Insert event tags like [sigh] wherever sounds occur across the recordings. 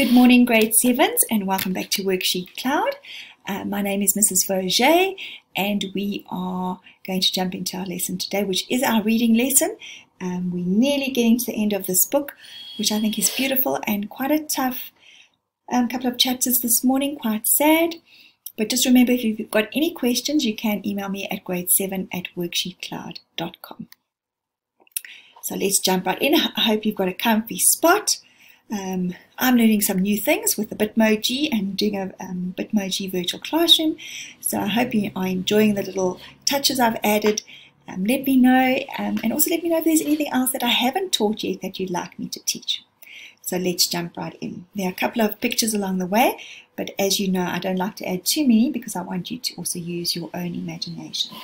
Good morning, grade sevens, and welcome back to Worksheet Cloud. Uh, my name is Mrs. Vauget, and we are going to jump into our lesson today, which is our reading lesson. Um, we're nearly getting to the end of this book, which I think is beautiful and quite a tough um, couple of chapters this morning, quite sad. But just remember, if you've got any questions, you can email me at grade7 at worksheetcloud.com. So let's jump right in. I hope you've got a comfy spot. Um, I'm learning some new things with the Bitmoji and doing a um, Bitmoji virtual classroom. So I hope you are enjoying the little touches I've added. Um, let me know um, and also let me know if there's anything else that I haven't taught yet that you'd like me to teach. So let's jump right in. There are a couple of pictures along the way, but as you know, I don't like to add too many because I want you to also use your own imagination.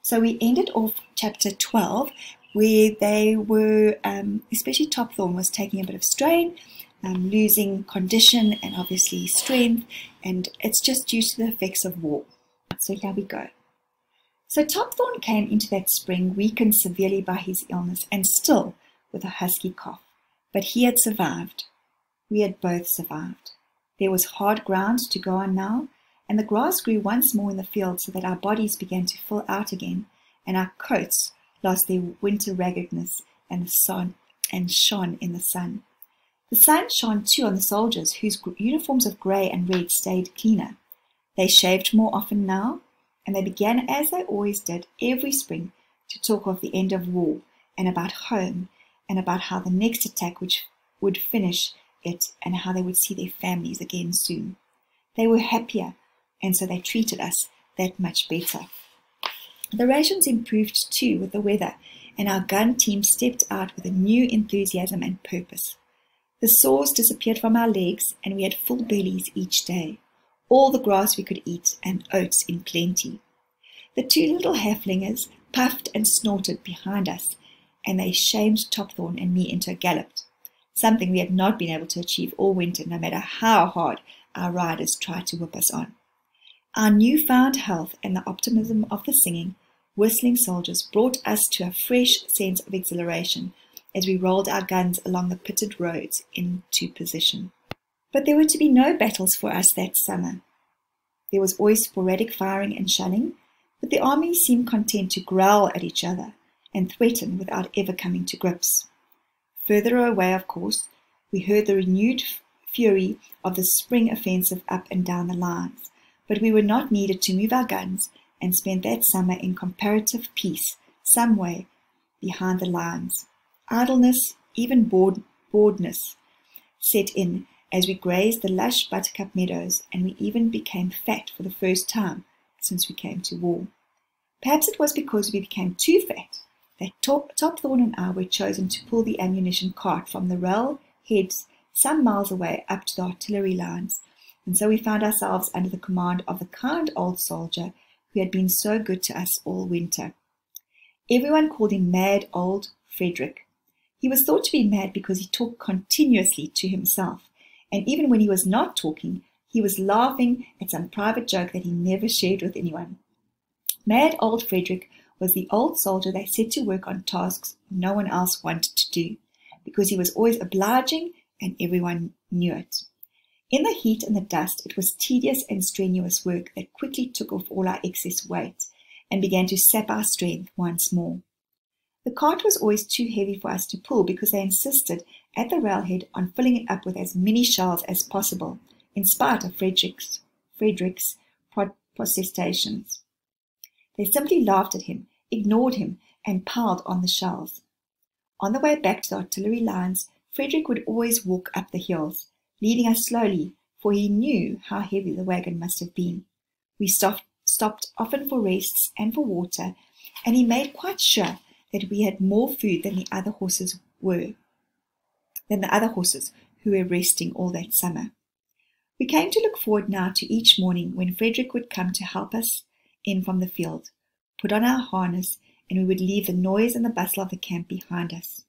So we ended off chapter 12 where they were, um, especially Topthorn was taking a bit of strain, um, losing condition and obviously strength, and it's just due to the effects of war. So here we go. So Topthorn came into that spring weakened severely by his illness and still with a husky cough. But he had survived. We had both survived. There was hard ground to go on now, and the grass grew once more in the field so that our bodies began to fill out again, and our coats lost their winter raggedness and, sun, and shone in the sun. The sun shone too on the soldiers, whose uniforms of grey and red stayed cleaner. They shaved more often now, and they began, as they always did, every spring, to talk of the end of war and about home and about how the next attack which would finish it and how they would see their families again soon. They were happier, and so they treated us that much better. The rations improved too with the weather, and our gun team stepped out with a new enthusiasm and purpose. The sores disappeared from our legs, and we had full bellies each day, all the grass we could eat, and oats in plenty. The two little Haflingers puffed and snorted behind us, and they shamed Topthorn and me into a gallop, something we had not been able to achieve all winter, no matter how hard our riders tried to whip us on. Our newfound health and the optimism of the singing, whistling soldiers brought us to a fresh sense of exhilaration as we rolled our guns along the pitted roads into position. But there were to be no battles for us that summer. There was always sporadic firing and shelling, but the army seemed content to growl at each other and threaten without ever coming to grips. Further away, of course, we heard the renewed fury of the spring offensive up and down the lines, but we were not needed to move our guns and spent that summer in comparative peace, some way behind the lines. Idleness, even bored, boredness, set in as we grazed the lush buttercup meadows, and we even became fat for the first time since we came to war. Perhaps it was because we became too fat that Top, Topthorn and I were chosen to pull the ammunition cart from the rail heads some miles away up to the artillery lines and so we found ourselves under the command of the kind old soldier who had been so good to us all winter. Everyone called him Mad Old Frederick. He was thought to be mad because he talked continuously to himself, and even when he was not talking, he was laughing at some private joke that he never shared with anyone. Mad Old Frederick was the old soldier they set to work on tasks no one else wanted to do, because he was always obliging and everyone knew it. In the heat and the dust, it was tedious and strenuous work that quickly took off all our excess weight and began to sap our strength once more. The cart was always too heavy for us to pull because they insisted at the railhead on filling it up with as many shells as possible, in spite of Frederick's, Frederick's protestations. They simply laughed at him, ignored him, and piled on the shells. On the way back to the artillery lines, Frederick would always walk up the hills, leading us slowly, for he knew how heavy the wagon must have been. We stopped, stopped often for rests and for water, and he made quite sure that we had more food than the other horses were, than the other horses who were resting all that summer. We came to look forward now to each morning when Frederick would come to help us in from the field, put on our harness, and we would leave the noise and the bustle of the camp behind us.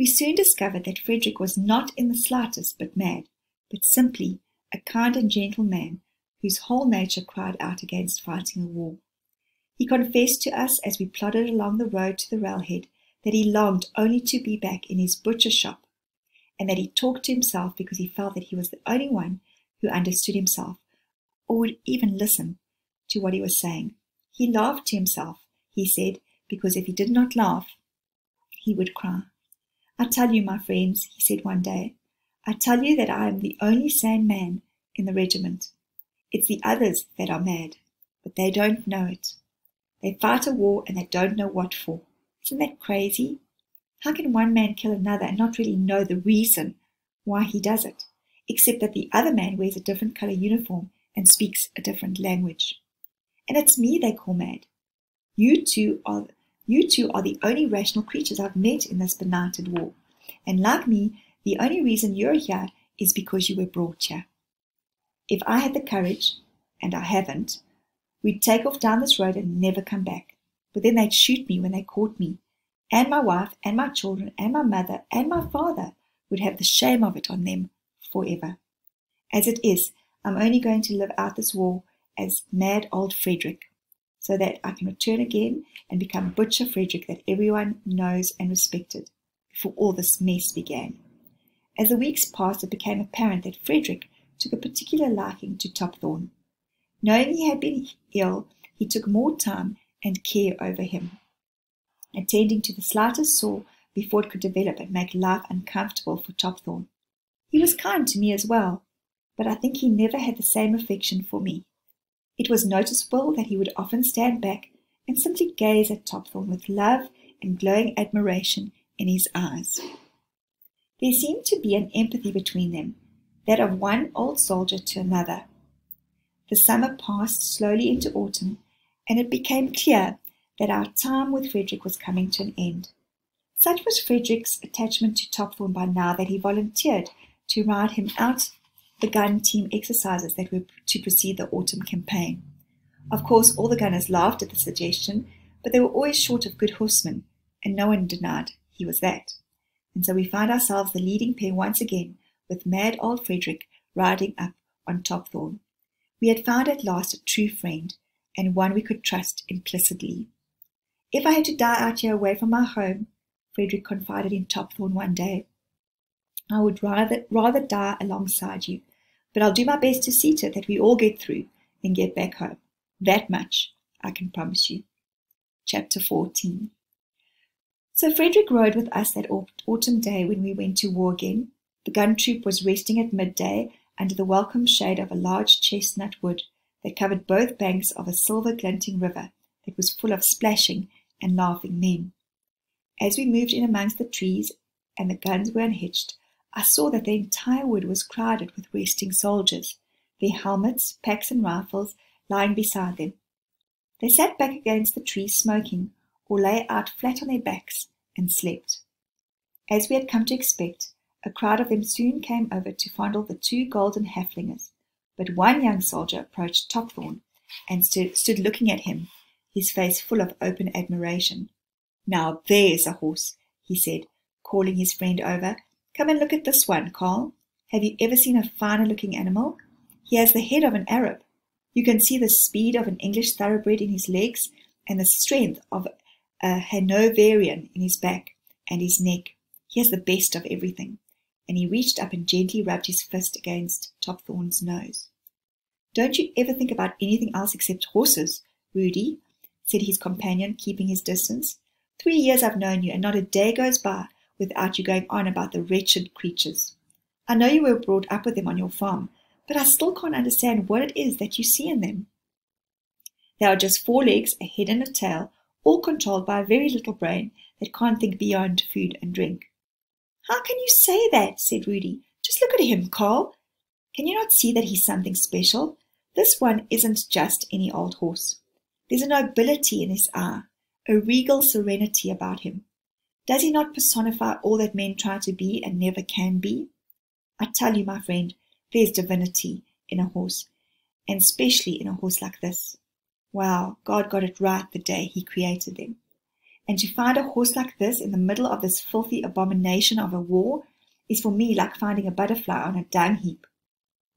We soon discovered that Frederick was not in the slightest but mad, but simply a kind and gentle man whose whole nature cried out against fighting a war. He confessed to us as we plodded along the road to the railhead that he longed only to be back in his butcher shop, and that he talked to himself because he felt that he was the only one who understood himself or would even listen to what he was saying. He laughed to himself, he said, because if he did not laugh, he would cry. I tell you, my friends, he said one day, I tell you that I am the only sane man in the regiment. It's the others that are mad, but they don't know it. They fight a war and they don't know what for. Isn't that crazy? How can one man kill another and not really know the reason why he does it, except that the other man wears a different color uniform and speaks a different language? And it's me they call mad. You two are you two are the only rational creatures I've met in this benighted war. And like me, the only reason you're here is because you were brought here. If I had the courage, and I haven't, we'd take off down this road and never come back. But then they'd shoot me when they caught me. And my wife, and my children, and my mother, and my father would have the shame of it on them forever. As it is, I'm only going to live out this war as mad old Frederick so that I can return again and become Butcher Frederick that everyone knows and respected before all this mess began. As the weeks passed, it became apparent that Frederick took a particular liking to Topthorn. Knowing he had been ill, he took more time and care over him, attending to the slightest sore before it could develop and make life uncomfortable for Topthorn. He was kind to me as well, but I think he never had the same affection for me. It was noticeable that he would often stand back and simply gaze at Topthorn with love and glowing admiration in his eyes. There seemed to be an empathy between them, that of one old soldier to another. The summer passed slowly into autumn, and it became clear that our time with Frederick was coming to an end. Such was Frederick's attachment to Topthorn by now that he volunteered to ride him out the gun team exercises that were to precede the autumn campaign. Of course, all the gunners laughed at the suggestion, but they were always short of good horsemen, and no one denied he was that. And so we find ourselves the leading pair once again, with mad old Frederick riding up on Topthorn. We had found at last a true friend, and one we could trust implicitly. If I had to die out here away from my home, Frederick confided in Topthorn one day, I would rather rather die alongside you but I'll do my best to see to it that we all get through and get back home. That much I can promise you. Chapter 14 So Frederick rode with us that autumn day when we went to war again. The gun troop was resting at midday under the welcome shade of a large chestnut wood that covered both banks of a silver glinting river that was full of splashing and laughing men. As we moved in amongst the trees and the guns were unhitched, I saw that the entire wood was crowded with resting soldiers, their helmets, packs, and rifles lying beside them. They sat back against the trees smoking, or lay out flat on their backs and slept. As we had come to expect, a crowd of them soon came over to fondle the two golden Haflingers, but one young soldier approached Topthorn and stood looking at him, his face full of open admiration. Now there's a horse, he said, calling his friend over Come and look at this one, Carl. Have you ever seen a finer looking animal? He has the head of an Arab. You can see the speed of an English thoroughbred in his legs and the strength of a Hanoverian in his back and his neck. He has the best of everything. And he reached up and gently rubbed his fist against Topthorn's nose. Don't you ever think about anything else except horses, Rudy? said his companion, keeping his distance. Three years I've known you, and not a day goes by without you going on about the wretched creatures. I know you were brought up with them on your farm, but I still can't understand what it is that you see in them. They are just four legs, a head, and a tail, all controlled by a very little brain that can't think beyond food and drink. How can you say that? said Rudy. Just look at him, Carl. Can you not see that he's something special? This one isn't just any old horse. There's a nobility in his eye, a regal serenity about him. Does he not personify all that men try to be and never can be? I tell you, my friend, there's divinity in a horse, and especially in a horse like this. Wow, God got it right the day He created them. And to find a horse like this in the middle of this filthy abomination of a war is for me like finding a butterfly on a dung heap.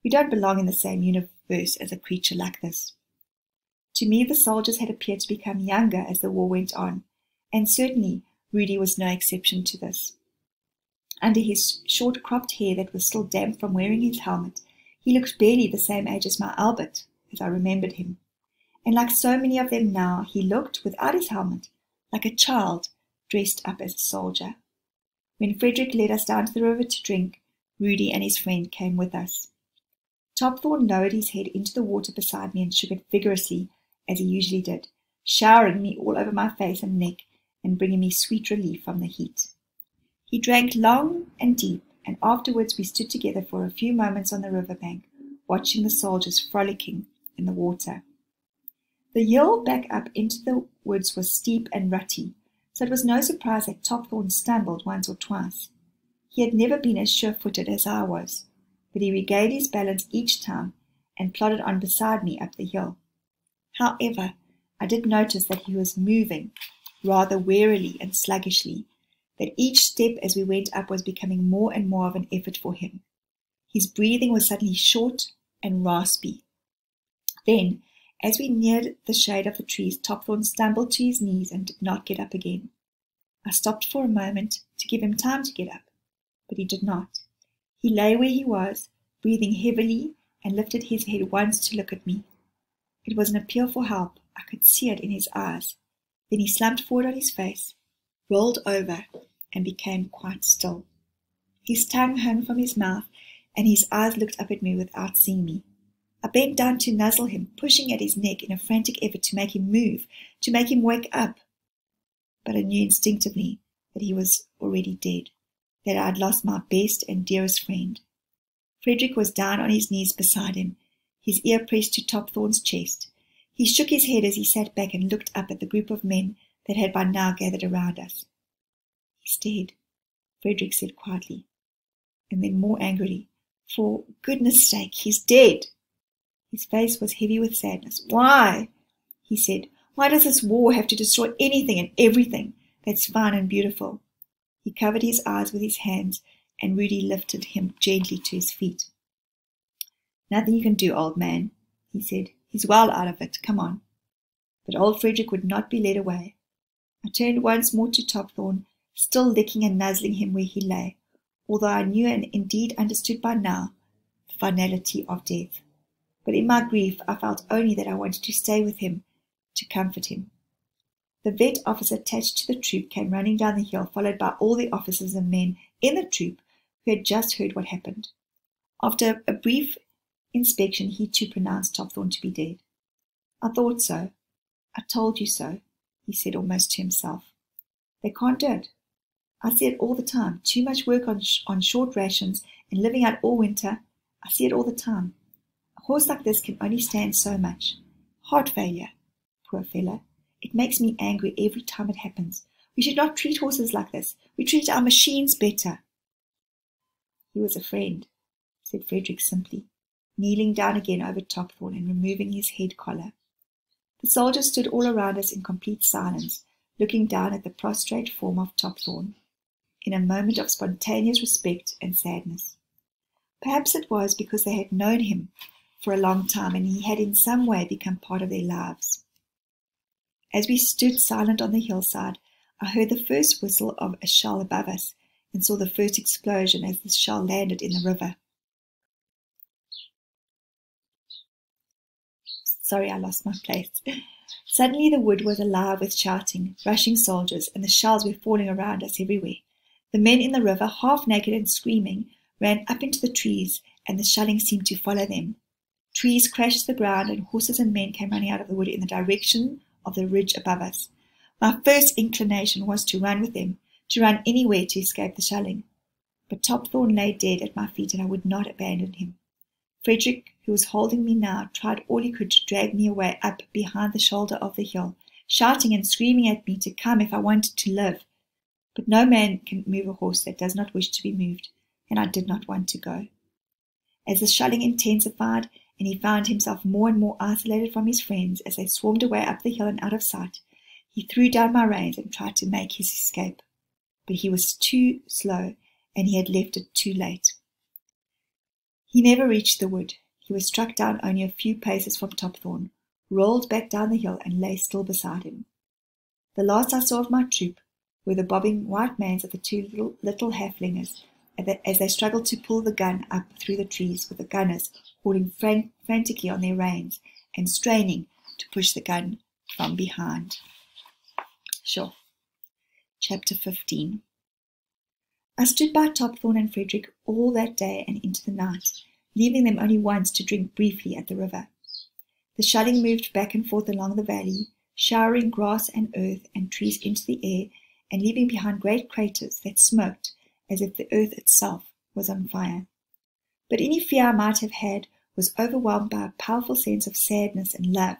We don't belong in the same universe as a creature like this. To me, the soldiers had appeared to become younger as the war went on, and certainly Rudy was no exception to this. Under his short cropped hair that was still damp from wearing his helmet, he looked barely the same age as my Albert, as I remembered him. And like so many of them now, he looked, without his helmet, like a child dressed up as a soldier. When Frederick led us down to the river to drink, Rudy and his friend came with us. Topthorn lowered his head into the water beside me and shook it vigorously, as he usually did, showering me all over my face and neck and bringing me sweet relief from the heat. He drank long and deep, and afterwards we stood together for a few moments on the river bank, watching the soldiers frolicking in the water. The hill back up into the woods was steep and rutty, so it was no surprise that Topthorn stumbled once or twice. He had never been as sure-footed as I was, but he regained his balance each time and plodded on beside me up the hill. However, I did notice that he was moving rather wearily and sluggishly, that each step as we went up was becoming more and more of an effort for him. His breathing was suddenly short and raspy. Then, as we neared the shade of the trees, Topthorn stumbled to his knees and did not get up again. I stopped for a moment to give him time to get up, but he did not. He lay where he was, breathing heavily, and lifted his head once to look at me. It was an appeal for help. I could see it in his eyes. Then he slumped forward on his face, rolled over, and became quite still. His tongue hung from his mouth, and his eyes looked up at me without seeing me. I bent down to nuzzle him, pushing at his neck in a frantic effort to make him move, to make him wake up. But I knew instinctively that he was already dead, that I had lost my best and dearest friend. Frederick was down on his knees beside him, his ear pressed to Topthorn's chest. He shook his head as he sat back and looked up at the group of men that had by now gathered around us. He's dead, Frederick said quietly, and then more angrily, For goodness sake, he's dead. His face was heavy with sadness. Why? he said. Why does this war have to destroy anything and everything that's fine and beautiful? He covered his eyes with his hands, and Rudy lifted him gently to his feet. Nothing you can do, old man, he said. He's well out of it. Come on. But old Frederick would not be led away. I turned once more to Topthorn, still licking and nuzzling him where he lay, although I knew and indeed understood by now the finality of death. But in my grief I felt only that I wanted to stay with him, to comfort him. The vet officer attached to the troop came running down the hill, followed by all the officers and men in the troop who had just heard what happened. After a brief inspection, he too pronounced Topthorn to be dead. I thought so. I told you so, he said almost to himself. They can't do it. I see it all the time. Too much work on, sh- on short rations and living out all winter. I see it all the time. A horse like this can only stand so much. Heart failure. Poor fellow. It makes me angry every time it happens. We should not treat horses like this. We treat our machines better. He was a friend, said Frederick simply kneeling down again over Topthorn and removing his head collar. The soldiers stood all around us in complete silence, looking down at the prostrate form of Topthorn, in a moment of spontaneous respect and sadness. Perhaps it was because they had known him for a long time and he had in some way become part of their lives. As we stood silent on the hillside, I heard the first whistle of a shell above us and saw the first explosion as the shell landed in the river. Sorry, I lost my place. Suddenly the wood was alive with shouting, rushing soldiers, and the shells were falling around us everywhere. The men in the river, half naked and screaming, ran up into the trees, and the shelling seemed to follow them. Trees crashed to the ground, and horses and men came running out of the wood in the direction of the ridge above us. My first inclination was to run with them, to run anywhere to escape the shelling. But Topthorn lay dead at my feet, and I would not abandon him. Frederick, who was holding me now, tried all he could to drag me away up behind the shoulder of the hill, shouting and screaming at me to come if I wanted to live. But no man can move a horse that does not wish to be moved, and I did not want to go. As the shelling intensified, and he found himself more and more isolated from his friends as they swarmed away up the hill and out of sight, he threw down my reins and tried to make his escape. But he was too slow, and he had left it too late. He never reached the wood. He was struck down only a few paces from Topthorn, rolled back down the hill, and lay still beside him. The last I saw of my troop were the bobbing white manes of the two little, little Haflingers as they struggled to pull the gun up through the trees with the gunners holding fran- frantically on their reins and straining to push the gun from behind. Sure. Chapter 15 I stood by Topthorn and Frederick all that day and into the night, leaving them only once to drink briefly at the river. The shelling moved back and forth along the valley, showering grass and earth and trees into the air and leaving behind great craters that smoked as if the earth itself was on fire. But any fear I might have had was overwhelmed by a powerful sense of sadness and love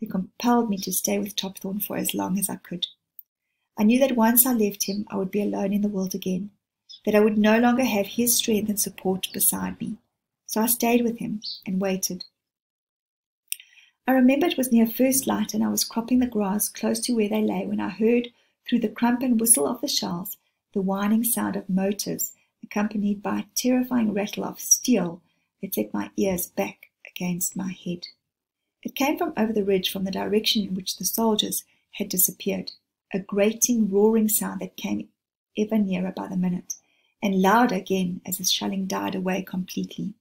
that compelled me to stay with Topthorn for as long as I could. I knew that once I left him, I would be alone in the world again, that I would no longer have his strength and support beside me. So I stayed with him and waited. I remember it was near first light and I was cropping the grass close to where they lay when I heard, through the crump and whistle of the shells, the whining sound of motors, accompanied by a terrifying rattle of steel that set my ears back against my head. It came from over the ridge from the direction in which the soldiers had disappeared, a grating, roaring sound that came ever nearer by the minute, and louder again as the shelling died away completely.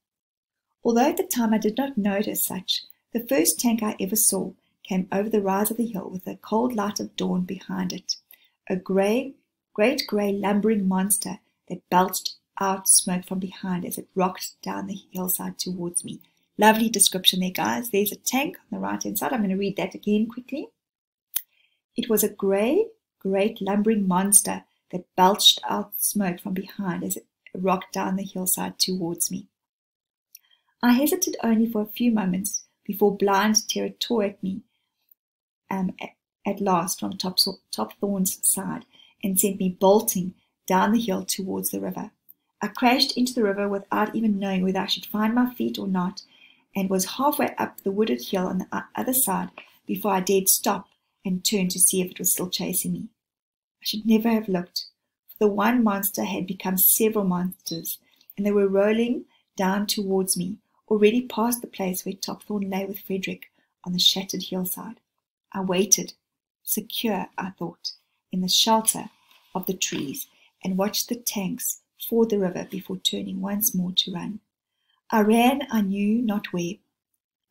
Although at the time I did not as such, the first tank I ever saw came over the rise of the hill with the cold light of dawn behind it, a grey great grey lumbering monster that belched out smoke from behind as it rocked down the hillside towards me. Lovely description there, guys. There's a tank on the right hand side. I'm going to read that again quickly. It was a grey, great lumbering monster that belched out smoke from behind as it rocked down the hillside towards me. I hesitated only for a few moments before blind terror tore at me um, at, last from Top, Topthorn's side and sent me bolting down the hill towards the river. I crashed into the river without even knowing whether I should find my feet or not, and was halfway up the wooded hill on the other side before I dared stop and turn to see if it was still chasing me. I should never have looked, for the one monster had become several monsters, and they were rolling down towards me, already past the place where Topthorn lay with Frederick on the shattered hillside. I waited, secure, I thought, in the shelter of the trees and watched the tanks ford the river before turning once more to run. I ran I knew not where.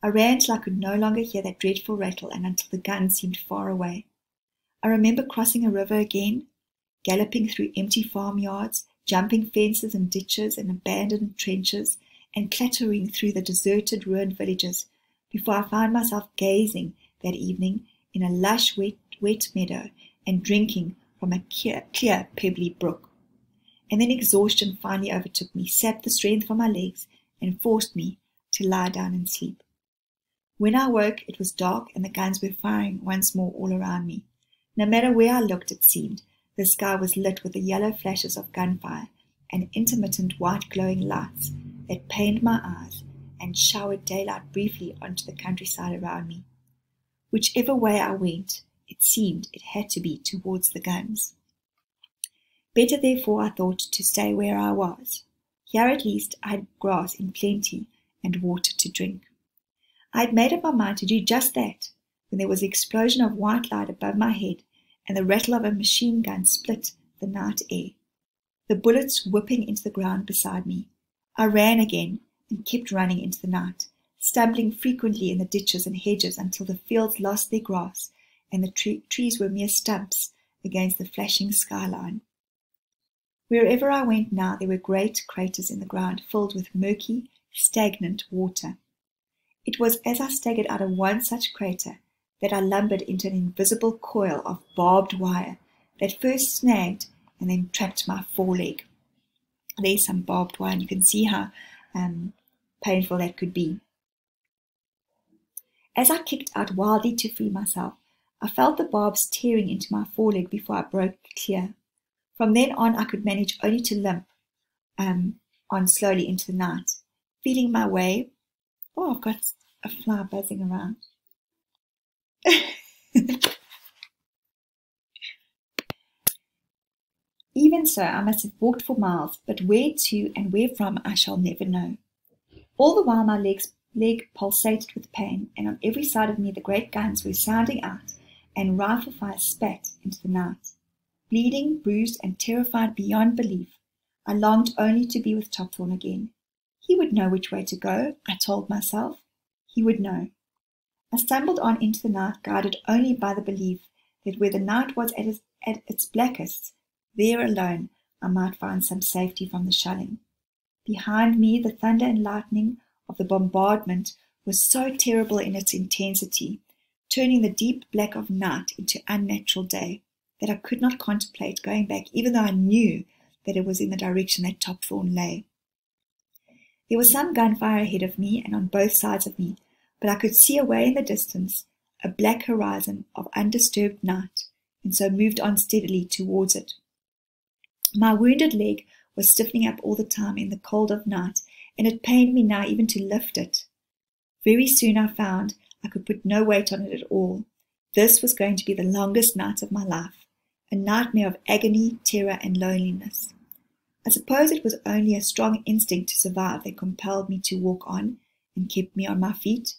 I ran till I could no longer hear that dreadful rattle and until the gun seemed far away. I remember crossing a river again, galloping through empty farmyards, jumping fences and ditches and abandoned trenches, and clattering through the deserted, ruined villages before I found myself gazing that evening in a lush, wet, wet meadow and drinking from a clear, clear, pebbly brook. And then exhaustion finally overtook me, sapped the strength from my legs, and forced me to lie down and sleep. When I woke, it was dark and the guns were firing once more all around me. No matter where I looked, it seemed, the sky was lit with the yellow flashes of gunfire and intermittent white glowing lights that pained my eyes and showered daylight briefly onto the countryside around me. Whichever way I went, it seemed it had to be towards the guns. Better, therefore, I thought, to stay where I was. Here at least I had grass in plenty and water to drink. I had made up my mind to do just that when there was an explosion of white light above my head and the rattle of a machine gun split the night air, the bullets whipping into the ground beside me. I ran again and kept running into the night, stumbling frequently in the ditches and hedges until the fields lost their grass and the tre- trees were mere stumps against the flashing skyline. Wherever I went now, there were great craters in the ground filled with murky, stagnant water. It was as I staggered out of one such crater that I lumbered into an invisible coil of barbed wire that first snagged and then trapped my foreleg. There's some barbed wire, and you can see how um, painful that could be. As I kicked out wildly to free myself, I felt the barbs tearing into my foreleg before I broke clear. From then on, I could manage only to limp um, on slowly into the night, feeling my way. Oh, I've got a fly buzzing around. [laughs] Even so, I must have walked for miles, but where to and where from I shall never know. All the while my legs, leg pulsated with pain, and on every side of me the great guns were sounding out and rifle fire spat into the night. Bleeding, bruised, and terrified beyond belief, I longed only to be with Topthorn again. He would know which way to go, I told myself. He would know. I stumbled on into the night, guided only by the belief that where the night was at its, at its blackest, there alone I might find some safety from the shelling. Behind me, the thunder and lightning of the bombardment was so terrible in its intensity, turning the deep black of night into unnatural day, that I could not contemplate going back, even though I knew that it was in the direction that Topthorn lay. There was some gunfire ahead of me and on both sides of me, but I could see away in the distance a black horizon of undisturbed night, and so moved on steadily towards it. My wounded leg was stiffening up all the time in the cold of night, and it pained me now even to lift it. Very soon I found I could put no weight on it at all. This was going to be the longest night of my life, a nightmare of agony, terror, and loneliness. I suppose it was only a strong instinct to survive that compelled me to walk on and kept me on my feet.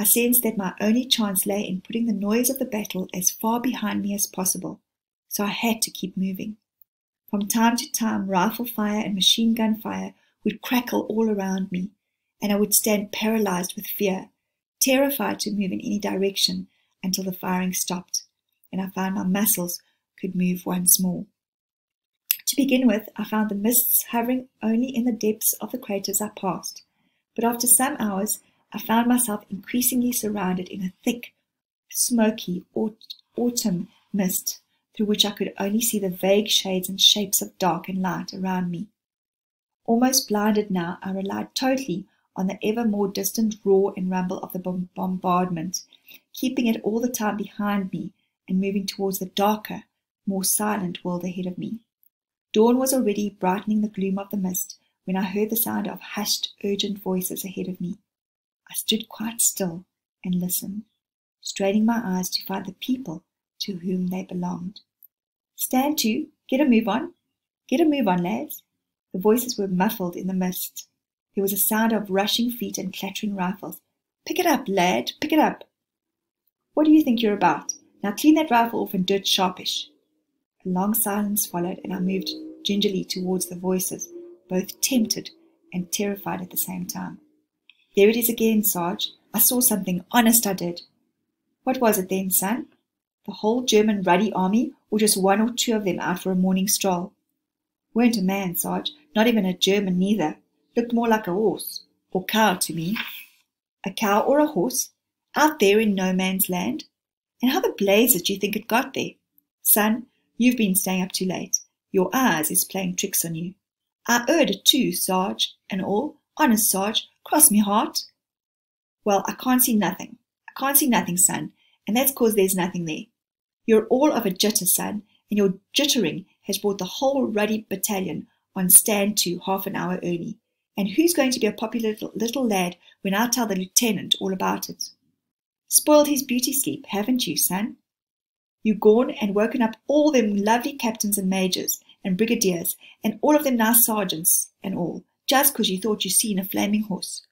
I sensed that my only chance lay in putting the noise of the battle as far behind me as possible, so I had to keep moving. From time to time, rifle fire and machine gun fire would crackle all around me, and I would stand paralyzed with fear, terrified to move in any direction until the firing stopped, and I found my muscles could move once more. To begin with, I found the mists hovering only in the depths of the craters I passed, but after some hours I found myself increasingly surrounded in a thick, smoky autumn mist through which I could only see the vague shades and shapes of dark and light around me. Almost blinded now, I relied totally on the ever more distant roar and rumble of the bombardment, keeping it all the time behind me and moving towards the darker, more silent world ahead of me. Dawn was already brightening the gloom of the mist when I heard the sound of hushed, urgent voices ahead of me. I stood quite still and listened, straining my eyes to find the people to whom they belonged. Stand to, get a move on, get a move on, lads. The voices were muffled in the mist. There was a sound of rushing feet and clattering rifles. Pick it up, lad, pick it up. What do you think you're about? Now clean that rifle off and do it sharpish. A long silence followed, and I moved gingerly towards the voices, both tempted and terrified at the same time. There it is again, Sarge. I saw something, honest I did. What was it then, son? The whole German ruddy army, or just one or two of them out for a morning stroll? Weren't a man, Sarge, not even a German neither. Looked more like a horse, or cow to me. A cow or a horse? Out there in no man's land? And how the blazes do you think it got there? Son, you've been staying up too late. Your eyes is playing tricks on you. I heard it too, Sarge, and all. Honest, Sarge, cross me heart. Well, I can't see nothing. I can't see nothing, son, and that's 'cause there's nothing there. You're all of a jitter, son, and your jittering has brought the whole ruddy battalion on stand to half an hour early. And who's going to be a popular little, lad when I tell the lieutenant all about it? Spoiled his beauty sleep, haven't you, son? You gone and woken up all them lovely captains and majors and brigadiers and all of them nice sergeants and all, just 'cause you thought you seen a flaming horse.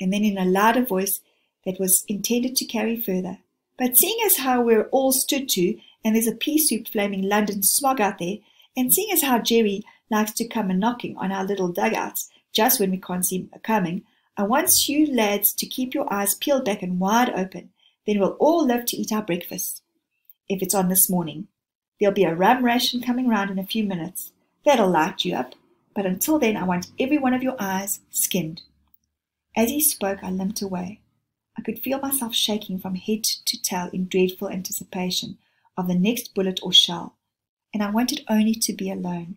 And then in a louder voice that was intended to carry further, but seeing as how we're all stood to and there's a pea soup flaming London smog out there, and seeing as how Jerry likes to come a knocking on our little dugouts just when we can't see him coming, I want you lads to keep your eyes peeled back and wide open. Then we'll all live to eat our breakfast. If it's on this morning. There'll be a rum ration coming round in a few minutes. That'll light you up. But until then, I want every one of your eyes skinned. As he spoke, I limped away. I could feel myself shaking from head to tail in dreadful anticipation of the next bullet or shell, and I wanted only to be alone,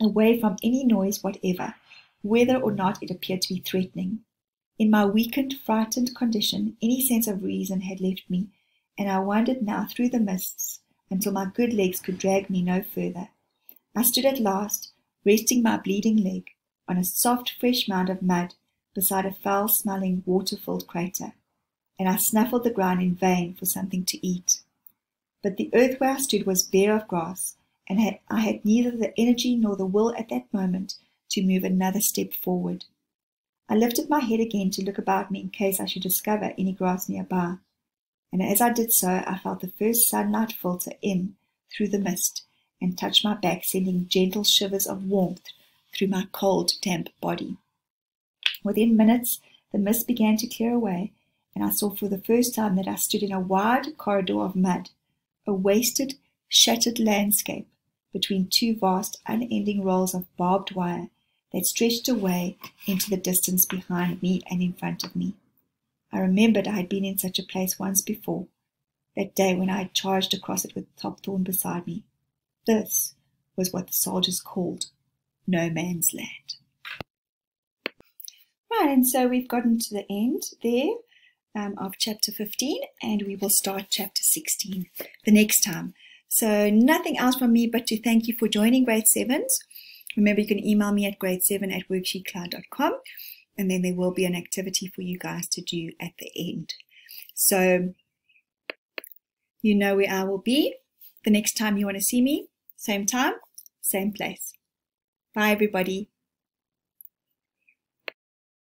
away from any noise whatever, whether or not it appeared to be threatening. In my weakened, frightened condition, any sense of reason had left me, and I wandered now through the mists until my good legs could drag me no further. I stood at last, resting my bleeding leg on a soft, fresh mound of mud beside a foul smelling, water filled crater, and I snuffled the ground in vain for something to eat. But the earth where I stood was bare of grass, and I had neither the energy nor the will at that moment to move another step forward. I lifted my head again to look about me in case I should discover any grass nearby, and as I did so, I felt the first sunlight filter in through the mist and touched my back, sending gentle shivers of warmth through my cold, damp body. Within minutes, the mist began to clear away, and I saw for the first time that I stood in a wide corridor of mud, a wasted, shattered landscape between two vast, unending rolls of barbed wire that stretched away into the distance behind me and in front of me. I remembered I had been in such a place once before, that day when I had charged across it with Topthorn beside me. This was what the soldiers called no man's land. Right, and so we've gotten to the end there um, of chapter 15, and we will start chapter 16 the next time. So, nothing else from me but to thank you for joining grade 7s. Remember, you can email me at grade7 at worksheetcloud.com, and then there will be an activity for you guys to do at the end. So, you know where I will be the next time you want to see me. Same time, same place. Bye, everybody.